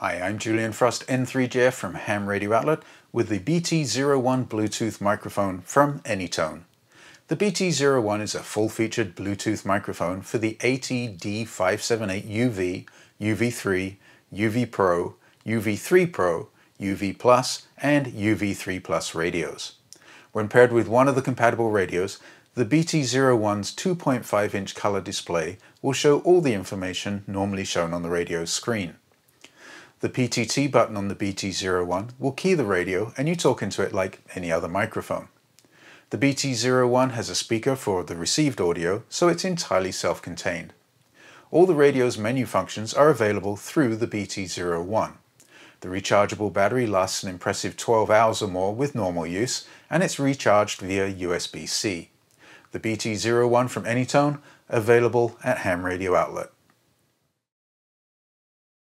Hi, I'm Julian Frost, N3JF from Ham Radio Outlet with the BT01 Bluetooth microphone from Anytone. The BT01 is a full-featured Bluetooth microphone for the AT-D578UV, UV3, UV Pro, UV3 Pro, UV Plus, and UV3 Plus radios. When paired with one of the compatible radios, the BT01's 2.5 inch color display will show all the information normally shown on the radio's screen. The PTT button on the BT01 will key the radio and you talk into it like any other microphone. The BT01 has a speaker for the received audio, so it's entirely self-contained. All the radio's menu functions are available through the BT01. The rechargeable battery lasts an impressive 12 hours or more with normal use, and it's recharged via USB-C. The BT01 from Anytone, available at Ham Radio Outlet.